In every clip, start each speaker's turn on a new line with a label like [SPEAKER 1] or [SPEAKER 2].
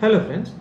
[SPEAKER 1] Hello friends.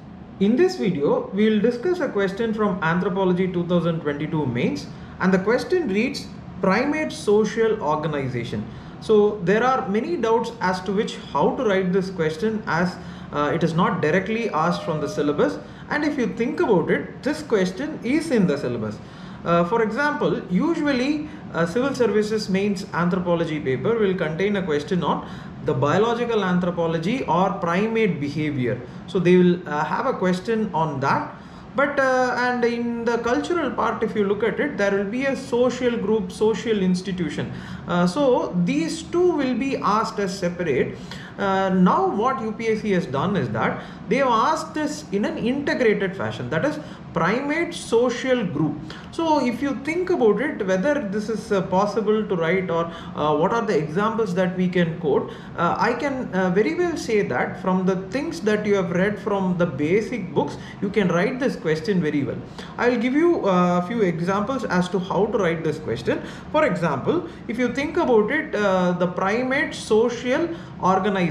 [SPEAKER 1] In this video, we will discuss a question from Anthropology 2022 mains and the question reads primate social organization. So there are many doubts as to which how to write this question as uh, it is not directly asked from the syllabus and if you think about it, this question is in the syllabus. Uh, for example, usually civil services mains anthropology paper will contain a question on the biological anthropology or primate behavior. So they will uh, have a question on that. But uh, and in the cultural part, if you look at it, there will be a social group, social institution. Uh, so these two will be asked as separate. Uh, now what UPSC has done is that they have asked this in an integrated fashion. That is primate social group. So if you think about it, whether this is uh, possible to write or uh, what are the examples that we can quote, uh, I can uh, very well say that from the things that you have read from the basic books, you can write this question very well. I will give you a few examples as to how to write this question. For example, if you think about it, uh, the primate social organization.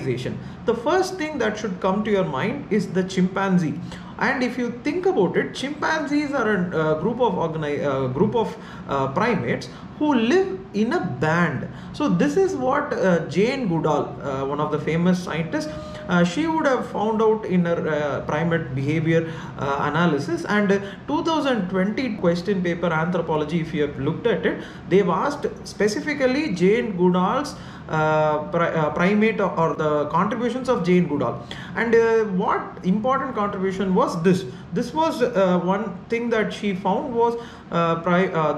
[SPEAKER 1] The first thing that should come to your mind is the chimpanzee. And if you think about it chimpanzees are a uh, group of organi- uh, group of uh, primates who live in a band. So this is what uh, jane goodall uh, one of the famous scientists uh, she would have found out in her primate behavior analysis. And 2020 question paper anthropology if you have looked at it they've asked specifically jane goodall's uh, Uh, pri- uh, primate or, or, the contributions of Jane Goodall. And uh, what important contribution was this? This was uh, one thing that she found was uh,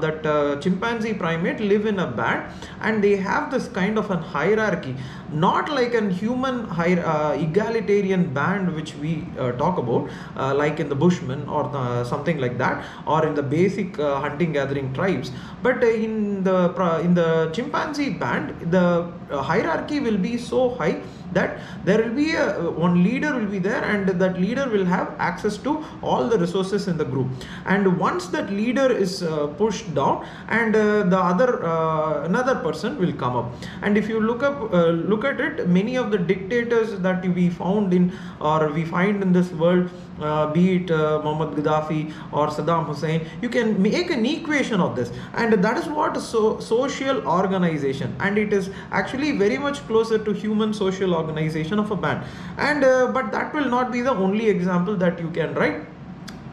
[SPEAKER 1] that chimpanzee primate live in a band and they have this kind of a hierarchy, not like an human egalitarian band which we talk about, like in the Bushmen or the, something like that, or in the basic hunting gathering tribes. But in the in the chimpanzee band, the uh, hierarchy will be so high that there will be a one leader will be there and that leader will have access to all the resources in the group. And once that leader is uh, pushed down and uh, the other uh, another person will come up. And if you look up look at it many of the dictators that we found in or we find in this world uh, be it uh, Muhammad Gaddafi or Saddam Hussein, you can make an equation of this, and that is what so social organization, and it is actually very much closer to human social organization of a band. And uh, but that will not be the only example that you can write.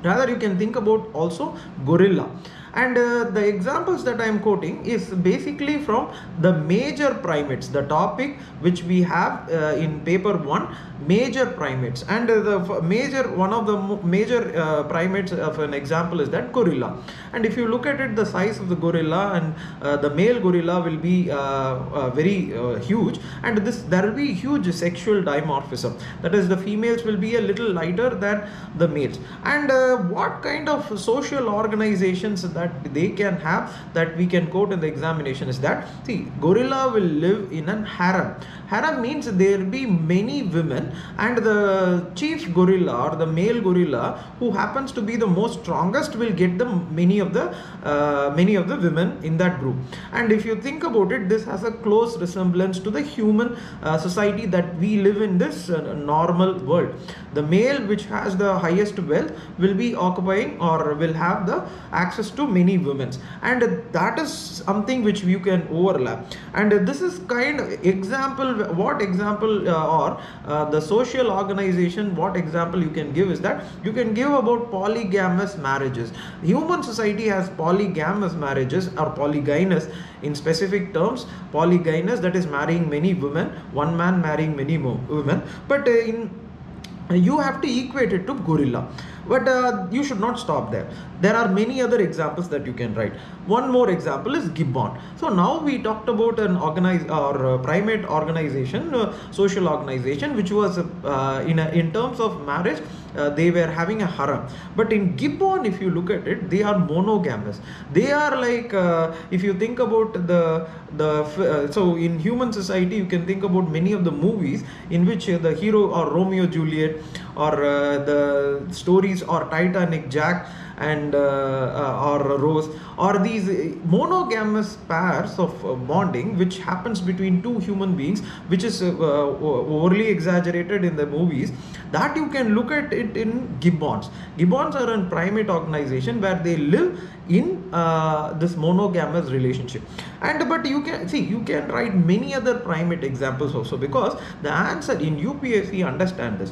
[SPEAKER 1] Rather, you can think about also gorilla and uh, the examples that i am quoting is basically from the major primates the topic which we have uh, in paper 1 major primates. And uh, the major one of the major primates of an example is that gorilla. And if you look at it the size of the gorilla and the male gorilla will be very huge. And this there will be huge sexual dimorphism. That is the females will be a little lighter than the males. And what kind of social organizations that they can have that we can quote in the examination is that see gorilla will live in an harem harem means there be many women and the chief gorilla or the male gorilla who happens to be the most strongest will get the many of the uh, many of the women in that group. And if you think about it this has a close resemblance to the human uh, society that we live in this uh, normal world. The male which has the highest wealth will be occupying or will have the access to many women. And that is something which you can overlap. And this is kind of example what example uh, or uh, the social organization what example you can give is that you can give about polygamous marriages. Human society has polygamous marriages or polygynous in specific terms. Polygynous that is marrying many women one man marrying many women. But uh, in you have to equate it to gorilla. But uh, you should not stop there there are many other examples that you can write. One more example is gibbon. So now we talked about an organized or uh, primate organization uh, social organization which was uh, in a, in terms of marriage uh, they were having a harem. But in gibbon if you look at it they are monogamous. They are like if you think about the the so in human society you can think about many of the movies in which the hero or romeo juliet or uh, the stories or titanic jack and uh, uh, or rose or these monogamous pairs of uh, bonding which happens between two human beings which is overly exaggerated in the movies that you can look at it in gibbons. Gibbons are a primate organization where they live in uh, this monogamous relationship. And but you can see you can write many other primate examples also because the answer in upsc understand this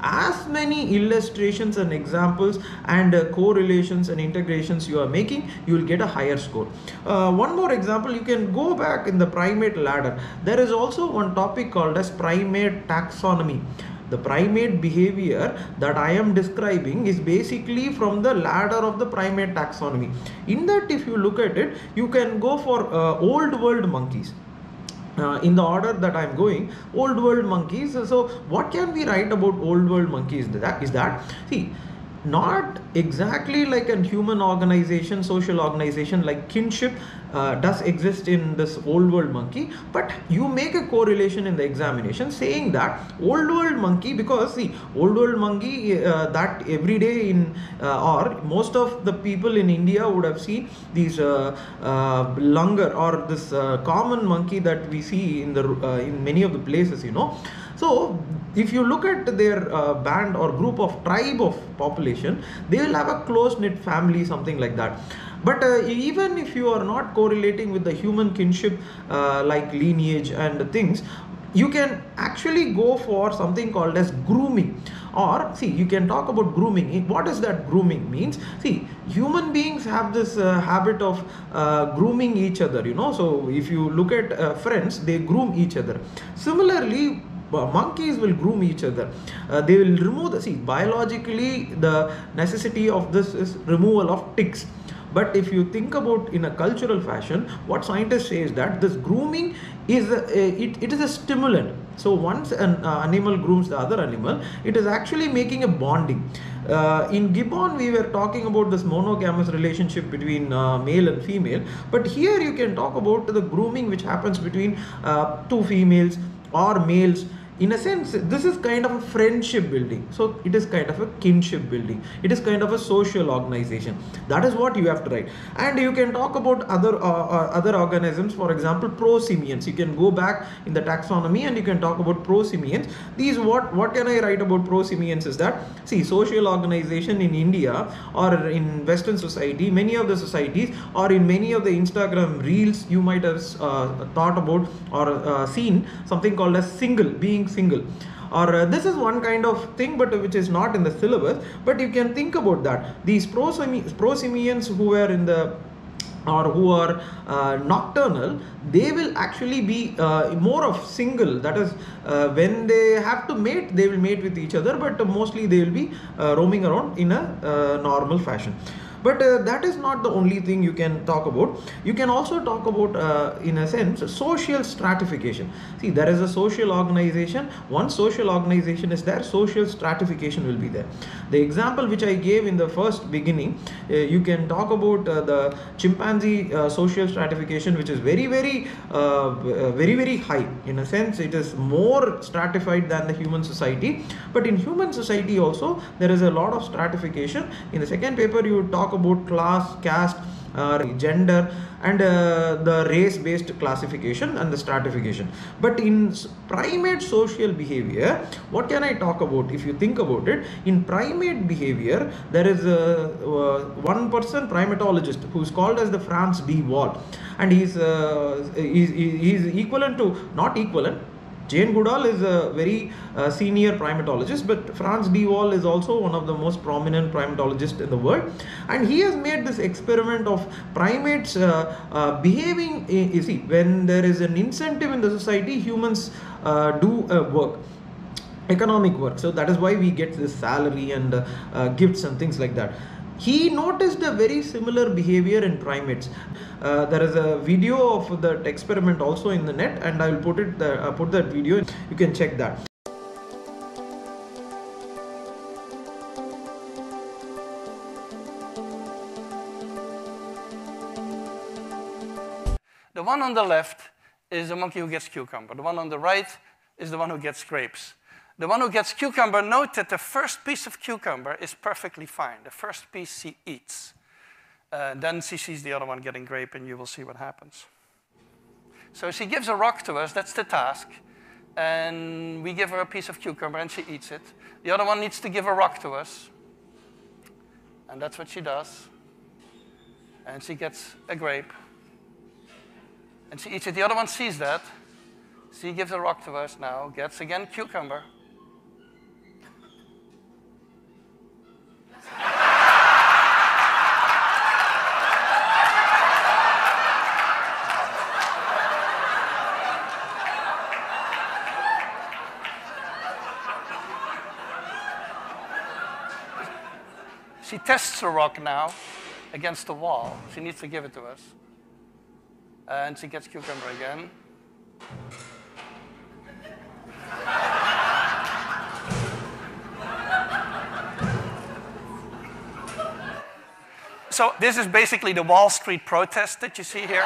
[SPEAKER 1] as many illustrations and examples and uh, correlations and integrations you are making you will get a higher score. Uh, one more example you can go back in the primate ladder. There is also one topic called as primate taxonomy. The primate behavior that I am describing is basically from the ladder of the primate taxonomy. In that, if you look at it, you can go for uh, old world monkeys uh, in the order that I'm going, old world monkeys. So, what can we write about old world monkeys? That is that see not exactly like a human organization, social organization like kinship uh, does exist in this old world monkey, but you make a correlation in the examination saying that old world monkey because see old world monkey uh, that every day in uh, or most of the people in India would have seen these uh, uh, langur or this uh, common monkey that we see in the in many of the places, you know. So if you look at their uh, band or group of tribe of population, they will have a close knit family, something like that. But uh, even if you are not correlating with the human kinship uh, like lineage and things, you can actually go for something called as grooming. Or see you can talk about grooming. What is that grooming means? See human beings have this uh, habit of uh, grooming each other you know? So if you look at uh, friends they groom each other. Similarly monkeys will groom each other. Uh, they will remove the see biologically the necessity of this is removal of ticks but if you think about in a cultural fashion what scientists say is that this grooming is a, it, it is a stimulant. So once an uh, animal grooms the other animal it is actually making a bonding. Uh, in gibbon we were talking about this monogamous relationship between uh, male and female. But here you can talk about the grooming which happens between uh, two females or males in a sense this is kind of a friendship building. So it is kind of a kinship building. It is kind of a social organization. That is what you have to write. And you can talk about other uh, uh, other organisms for example prosimians. You can go back in the taxonomy and you can talk about prosimians. These what what can i write about prosimians is that see social organization in india or in western society many of the societies or in many of the instagram reels you might have uh, thought about or uh, seen something called as single being single. Or uh, this is one kind of thing but which is not in the syllabus but you can think about that. These prosimians who were in the or who are uh, nocturnal they will actually be uh, more of single. That is uh, when they have to mate they will mate with each other but mostly they will be uh, roaming around in a uh, normal fashion but uh, that is not the only thing you can talk about. You can also talk about uh, in a sense social stratification. See there is a social organization. Once social organization is there. Social stratification will be there. The example which i gave in the first beginning uh, you can talk about uh, the chimpanzee uh, social stratification which is very very uh, very very high. In a sense it is more stratified than the human society. But in human society also there is a lot of stratification. In the second paper you talk about class caste uh, gender and uh, the race based classification and the stratification. But in primate social behavior what can i talk about? If you think about it in primate behavior there is a, uh, one person primatologist who is called as the Frans de Waal and he's, uh, he's, he's equivalent to not equivalent Jane Goodall is a very uh, senior primatologist, but Frans de Waal is also one of the most prominent primatologists in the world. And he has made this experiment of primates uh, uh, behaving, you see, when there is an incentive in the society, humans uh, do work economic work so that is why we get this salary and uh, gifts and things like that he noticed a very similar behavior in primates. Uh, there is a video of that experiment also in the net, and I will put it the, uh, put that video. You can check that.
[SPEAKER 2] The one on the left is the monkey who gets cucumber. The one on the right is the one who gets grapes. The one who gets cucumber, note that the first piece of cucumber is perfectly fine. The first piece she eats. Uh, then she sees the other one getting grape, and you will see what happens. So she gives a rock to us, that's the task. And we give her a piece of cucumber, and she eats it. The other one needs to give a rock to us. And that's what she does. And she gets a grape. And she eats it. The other one sees that. She gives a rock to us now, gets again cucumber. She tests the rock now against the wall. She needs to give it to us. And she gets cucumber again. So this is basically the Wall Street protest that you see here.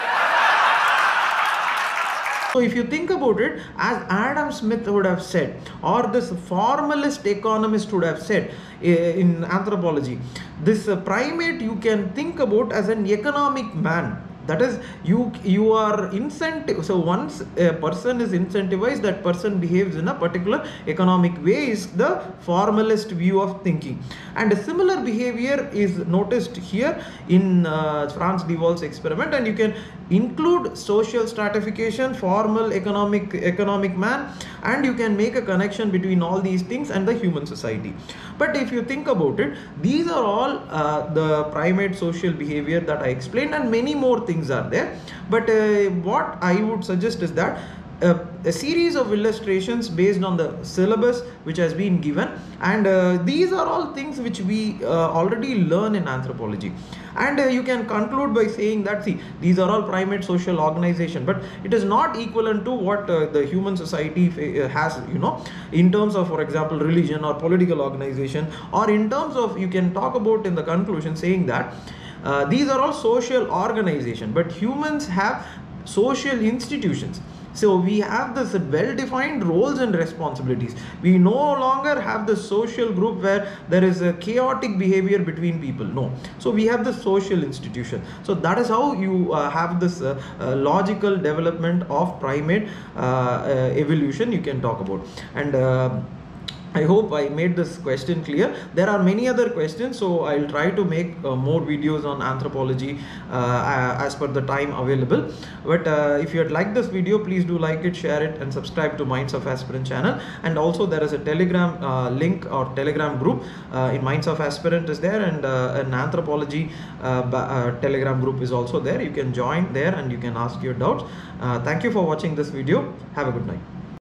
[SPEAKER 1] So if you think about it, as Adam Smith would have said, or this formalist economist would have said eh, in anthropology, this primate you can think about as an economic man that is you you are incentive so once a person is incentivized that person behaves in a particular economic way is the formalist view of thinking. And a similar behavior is noticed here in uh, Frans de Waal's experiment. And you can include social stratification formal economic economic man and you can make a connection between all these things and the human society. But if you think about it these are all uh, the primate social behavior that i explained and many more things are there. But uh, what i would suggest is that uh, a series of illustrations based on the syllabus which has been given and uh, these are all things which we uh, already learn in anthropology. And uh, you can conclude by saying that see these are all primate social organization but it is not equivalent to what uh, the human society has you know in terms of for example religion or political organization or in terms of you can talk about in the conclusion saying that these are all social organization but humans have social institutions so we have this well defined roles and responsibilities. We no longer have the social group where there is a chaotic behavior between people. No. So we have the social institution. So that is how you uh, have this uh, uh, logical development of primate uh, uh, evolution you can talk about. And uh, I hope I made this question clear. There are many other questions, so I'll try to make uh, more videos on anthropology uh, as per the time available. But uh, if you had liked this video, please do like it, share it, and subscribe to Minds of Aspirant channel. And also, there is a Telegram uh, link or Telegram group uh, in Minds of Aspirant is there, and uh, an anthropology Telegram group is also there. You can join there and you can ask your doubts. thank you for watching this video. Have a good night.